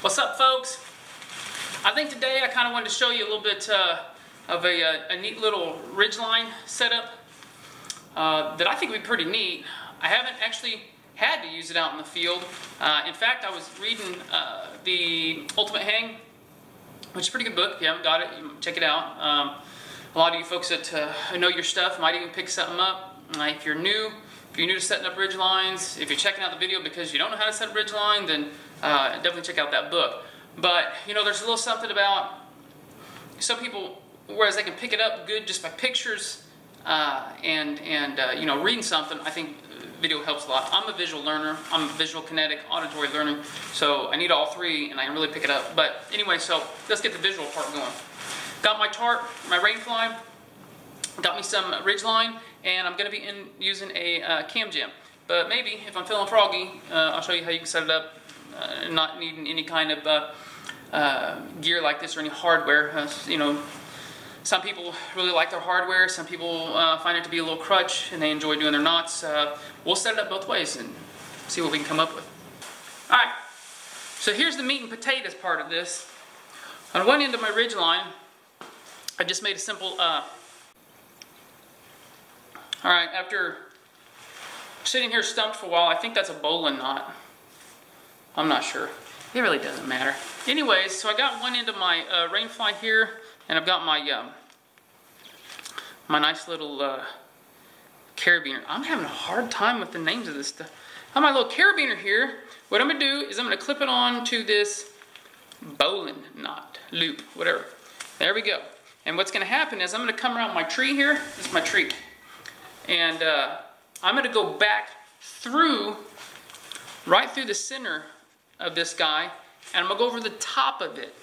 What's up, folks? I think today I kind of wanted to show you a little bit uh, of a, a, a, neat little ridgeline setup uh, that I think would be pretty neat. I haven't actually had to use it out in the field. Uh, in fact, I was reading uh, the Ultimate Hang, which is a pretty good book. If you haven't got it, check it out. Um, a lot of you folks that uh, know your stuff might even pick something up. if you're new, if you're new to setting up ridge lines, if you're checking out the video because you don't know how to set a ridge line, then uh, definitely check out that book. But, you know, there's a little something about some people, whereas they can pick it up good just by pictures uh, and, and uh, you know, reading something, I think video helps a lot. I'm a visual learner. I'm a visual, kinetic, auditory learner. So I need all three and I can really pick it up. But anyway, so let's get the visual part going. Got my tarp, my rainfly, got me some ridge line, and I'm going to be in, using a uh, cam jam. But maybe, if I'm feeling froggy, uh, I'll show you how you can set it up, not needing any kind of uh, uh, gear like this or any hardware. Uh, you know, some people really like their hardware, some people find it to be a little crutch, and they enjoy doing their knots. we'll set it up both ways and see what we can come up with. Alright, so here's the meat and potatoes part of this. On one end of my ridge line, I just made a simple all right, after sitting here stumped for a while, I think that's a bowline knot. I'm not sure. It really doesn't matter. Anyways, so I got one end of my uh, rainfly here, and I've got my um, my nice little uh, carabiner. I'm having a hard time with the names of this stuff. I have my little carabiner here. What I'm gonna do is I'm gonna clip it on to this bowline knot, loop, whatever. There we go. And what's gonna happen is I'm gonna come around my tree here. This is my tree. And uh, I'm going to go back through, right through the center of this guy, and I'm to go over the top of it.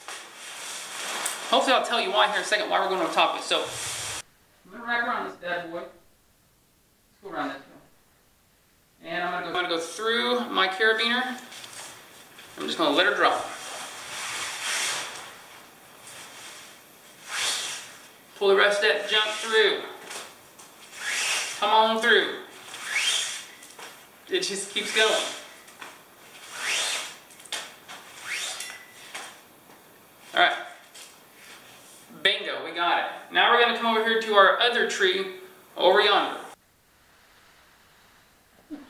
Hopefully I'll tell you why here in a second, why we're going on top of it. So, I'm to wrap around this bad boy. Let's go around this way. And I'm going to go through my carabiner. I'm just to let her drop. Pull the rest of that junk through. Come on through. It just keeps going. Alright. Bingo, we got it. Now we're going to come over here to our other tree over yonder. Let's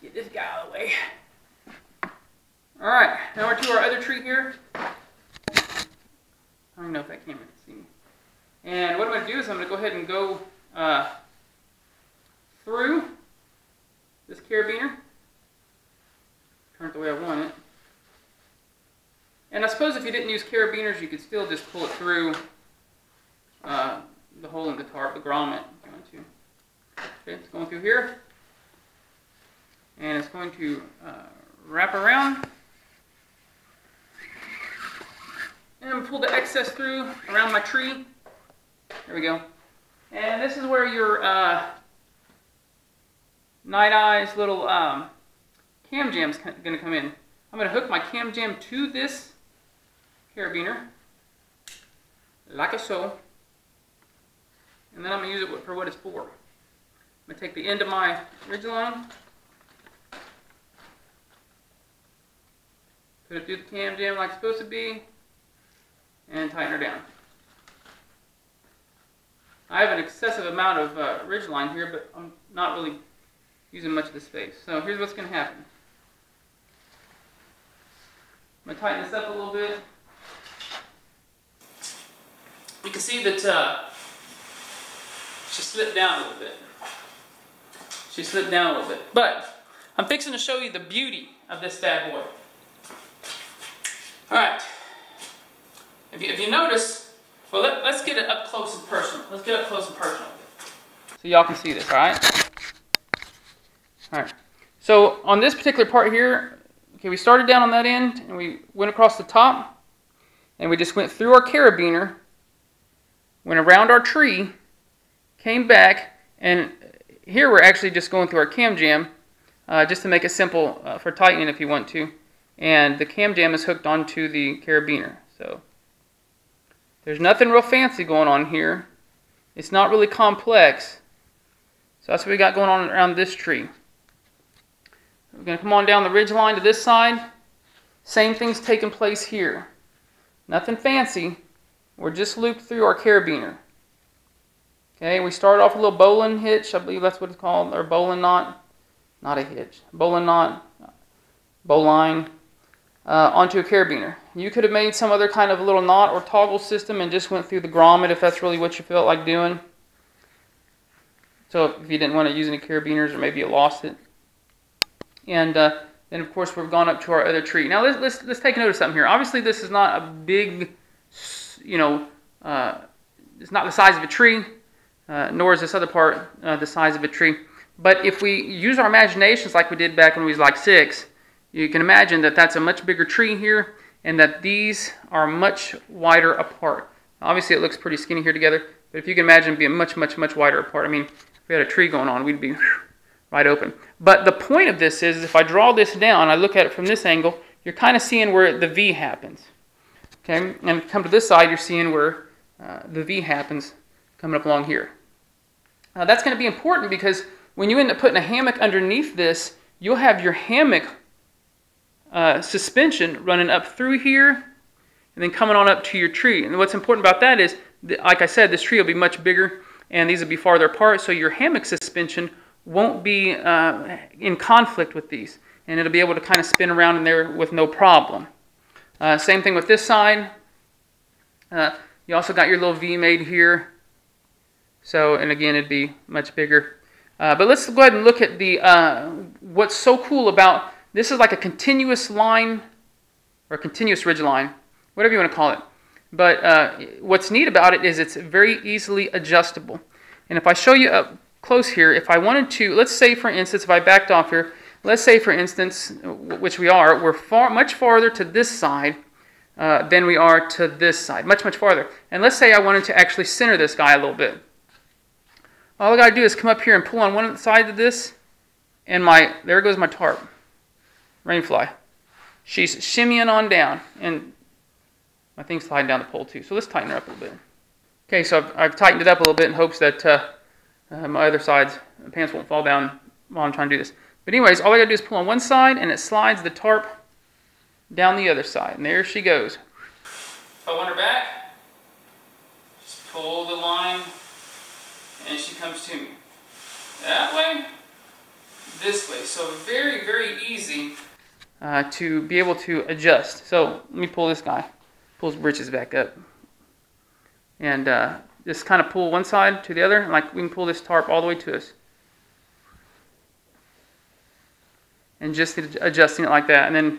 get this guy out of the way. Alright, now we're to our other tree here. I don't know if that camera can see me. And what I'm going to do is I'm going to go ahead and go uh, through this carabiner. Turn it the way I want it. And I suppose if you didn't use carabiners, you could still just pull it through uh, the hole in the tarp, the grommet, want to. Okay, it's going through here. And it's going to uh, wrap around. And pull the excess through around my tree. There we go. And this is where your uh, Nite Ize little um, cam jam's going to come in. I'm going to hook my cam jam to this carabiner, like a so. And then I'm going to use it for what it's for. I'm going to take the end of my ridge line, put it through the cam jam like it's supposed to be, and tighten her down. I have an excessive amount of uh, ridge line here, but I'm not really using much of the space. So here's what's going to happen. I'm going to tighten this up a little bit. You can see that uh, she slipped down a little bit. She slipped down a little bit. But I'm fixing to show you the beauty of this bad boy. Alright. If you, if you notice, well, let, us get it up close and personal. Let's get up close and personal. So y'all can see this, all right? All right. So on this particular part here, okay, we started down on that end, and we went across the top, and we just went through our carabiner, went around our tree, came back, and here we're actually just going through our cam jam, uh, just to make it simple uh, for tightening if you want to. And the cam jam is hooked onto the carabiner. So there's nothing real fancy going on here. It's not really complex. So that's what we got going on around this tree. We're going to come on down the ridge line to this side. Same thing's taking place here. Nothing fancy. We're just looped through our carabiner. Okay, we start off a little bowline hitch, I believe that's what it's called, or bowline knot. Not a hitch. Bowline knot, bowline, uh, onto a carabiner. You could have made some other kind of a little knot or toggle system and just went through the grommet if that's really what you felt like doing. So if you didn't want to use any carabiners or maybe you lost it. And uh, then of course we've gone up to our other tree. Now let's, let's, let's take note of something here. Obviously this is not a big, you know, uh, it's not the size of a tree, uh, nor is this other part uh, the size of a tree. But if we use our imaginations like we did back when we was like six, you can imagine that that's a much bigger tree here and that these are much wider apart. Obviously it looks pretty skinny here together, but if you can imagine being much, much, much wider apart, I mean, if we had a tree going on, we'd be right open. But the point of this is if I draw this down, I look at it from this angle, you're kind of seeing where the V happens. Okay, and come to this side, you're seeing where uh, the V happens coming up along here. Now that's going to be important because when you end up putting a hammock underneath this, you'll have your hammock uh, suspension running up through here and then coming on up to your tree. And what's important about that is, that, like I said, this tree will be much bigger and these will be farther apart, so your hammock suspension won't be uh, in conflict with these. And it'll be able to kind of spin around in there with no problem. Uh, same thing with this side. Uh, you also got your little V made here. So, and again, it'd be much bigger. Uh, but let's go ahead and look at the uh, what's so cool about this is like a continuous line or a continuous ridge line, whatever you want to call it. But uh, what's neat about it is it's very easily adjustable. And if I show you up close here, if I wanted to, let's say for instance, if I backed off here, let's say for instance, which we are, we're far much farther to this side uh, than we are to this side, much, much farther. And let's say I wanted to actually center this guy a little bit. All I got to do is come up here and pull on one side of this, and my, there goes my tarp, rainfly. She's shimmying on down, and my thing's sliding down the pole too. So let's tighten her up a little bit. Okay, so I've, I've tightened it up a little bit in hopes that uh, uh, my other sides, pants won't fall down while I'm trying to do this. But anyways, all I gotta do is pull on one side and it slides the tarp down the other side. And there she goes. I want her back, just pull the line and she comes to me. That way, this way. So very, very easy uh, to be able to adjust. So let me pull this guy. Pull his britches back up. And uh, just kind of pull one side to the other, like we can pull this tarp all the way to us. And just adjusting it like that, and then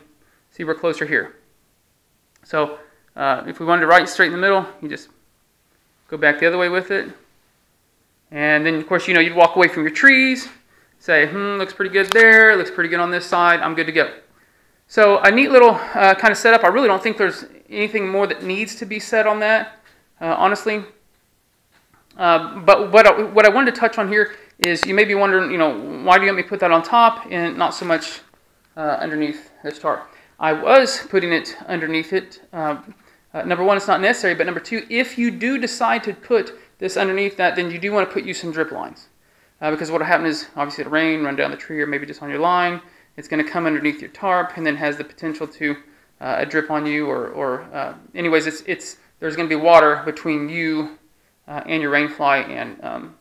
see we're closer here. So uh, if we wanted to right straight in the middle, you just go back the other way with it. And then, of course, you know, you'd walk away from your trees, say, hmm, looks pretty good there, looks pretty good on this side, I'm good to go. So a neat little uh, kind of setup. I really don't think there's anything more that needs to be said on that, uh, honestly. Uh, but what I, what I wanted to touch on here is you may be wondering, you know, why do you want me to put that on top and not so much uh, underneath this tarp? I was putting it underneath it. Uh, uh, number one, it's not necessary, but number two, if you do decide to put this underneath that, then you do want to put you some drip lines. Uh, because what will happen is, obviously, it'll rain, run down the tree, or maybe just on your line. It's going to come underneath your tarp and then has the potential to uh, drip on you, or, or anyways, it's, it's, there's going to be water between you uh, and your rainfly, and um,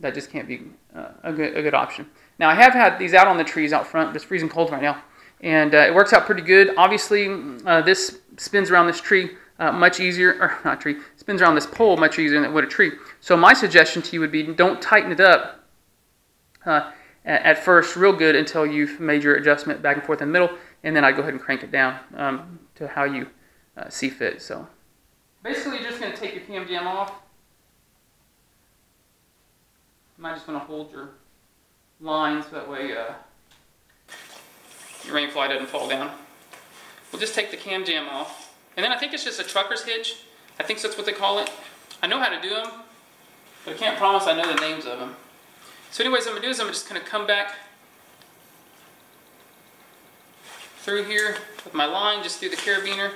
that just can't be uh, a, good, a good option. Now, I have had these out on the trees out front, it's freezing cold right now, and uh, it works out pretty good. Obviously, uh, this spins around this tree uh, much easier, or not tree, spins around this pole much easier than it would a tree. So my suggestion to you would be don't tighten it up uh, at first real good until you've made your adjustment back and forth in the middle, and then I'd go ahead and crank it down um, to how you see fit. So basically, you're just going to take your PMDM off. Might just want to hold your line so that way uh, your rain fly doesn't fall down. We'll just take the cam jam off. And then I think it's just a trucker's hitch. I think that's what they call it. I know how to do them, but I can't promise I know the names of them. So anyways, I'm going to do is I'm just going to come back through here with my line, just through the carabiner.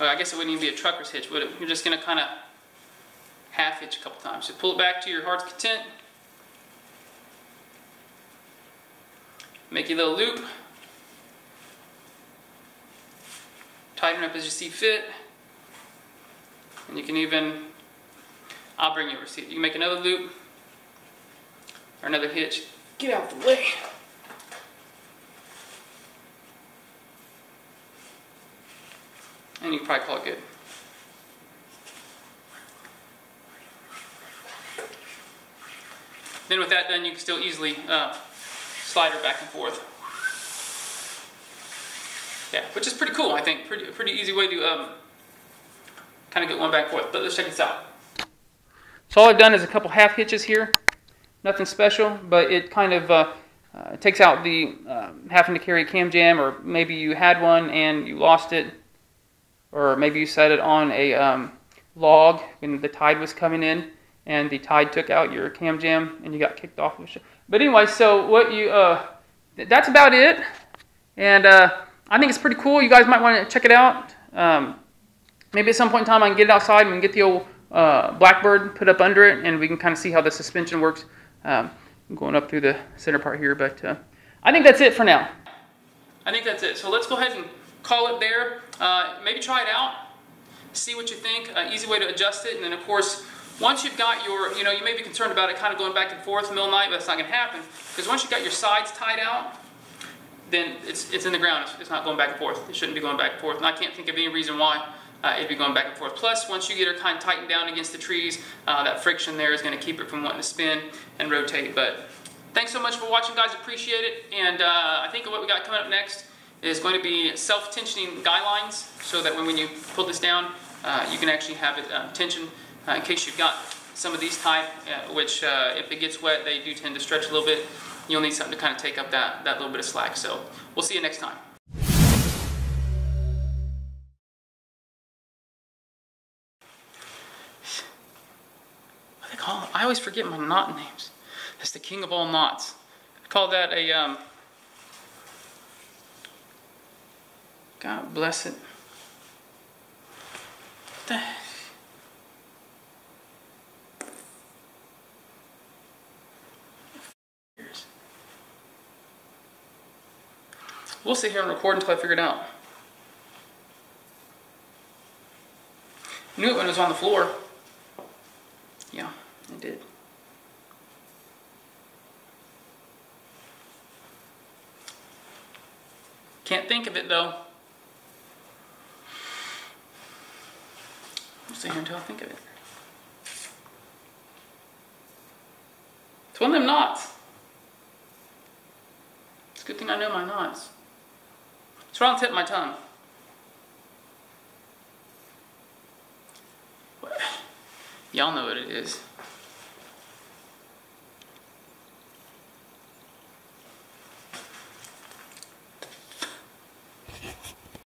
Well, I guess it wouldn't even be a trucker's hitch, would it? You're just going to kind of half hitch a couple times. So pull it back to your heart's content. make your little loop. Tighten up as you see fit. And you can even, I'll bring you a receipt. You can make another loop or another hitch. Get out the way. And you can probably call it good. Then with that done, you can still easily uh, slide her back and forth. Yeah, which is pretty cool, I think. Pretty, pretty easy way to um, kind of get one back and forth. But let's check this out. So all I've done is a couple half hitches here. Nothing special, but it kind of uh, uh, takes out the um, having to carry a cam jam, or maybe you had one and you lost it, or maybe you set it on a um, log when the tide was coming in and the tide took out your cam jam and you got kicked off of the ship. But anyway, so what you uh, that's about it, and uh, I think it's pretty cool. You guys might want to check it out. Um, maybe at some point in time I can get it outside and get the old uh, Blackbird put up under it, and we can kind of see how the suspension works. Um, going up through the center part here, but uh, I think that's it for now. I think that's it. So let's go ahead and call it there. Uh, maybe try it out, see what you think. Uh, easy way to adjust it, and then of course once you've got your, you know, you may be concerned about it kind of going back and forth middle night, but that's not going to happen. Because once you've got your sides tied out, then it's, it's in the ground. It's, it's, not going back and forth. It shouldn't be going back and forth. And I can't think of any reason why uh, it'd be going back and forth. Plus, once you get her kind of tightened down against the trees, uh, that friction there is going to keep it from wanting to spin and rotate. But thanks so much for watching, guys. Appreciate it. And uh, I think what we got coming up next is going to be self-tensioning guy lines so that when, when you pull this down, uh, you can actually have it uh, tension in case you've got some of these type, uh, which uh, if it gets wet, they do tend to stretch a little bit. You'll need something to kind of take up that, that little bit of slack. So we'll see you next time. What they call I always forget my knot names. It's the king of all knots. I call that a, um, God bless it. What the We'll sit here and record until I figure it out. Knew it when it was on the floor. Yeah, I did. Can't think of it though. We'll sit here until I think of it. It's one of them knots. It's a good thing I know my knots. It's right on tip of my tongue. Y'all know what it is.